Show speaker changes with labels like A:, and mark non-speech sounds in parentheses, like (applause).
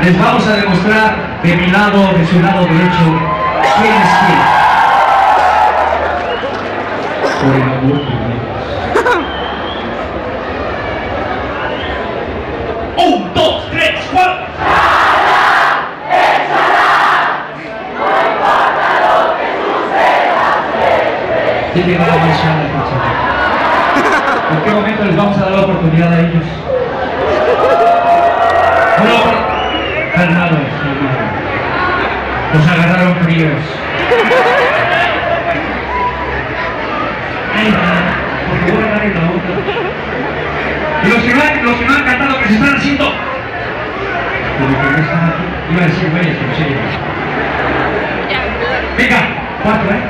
A: Les vamos a demostrar de mi lado, de su lado derecho, quién es quién. Por el amor de Dios. (laughs) Un, dos, tres, cuatro. ¿Quién tiene la mansión de fecha? ¿En qué momento les vamos a dar la oportunidad a ellos? Bueno, calmados, calmados. Agarraron fríos. Ay, por favor, agarren la otra. Y los que, no los que no han cantado, que se están haciendo. Como que no están aquí. Iba a decir, pero sí. Venga, cuatro, ¿eh?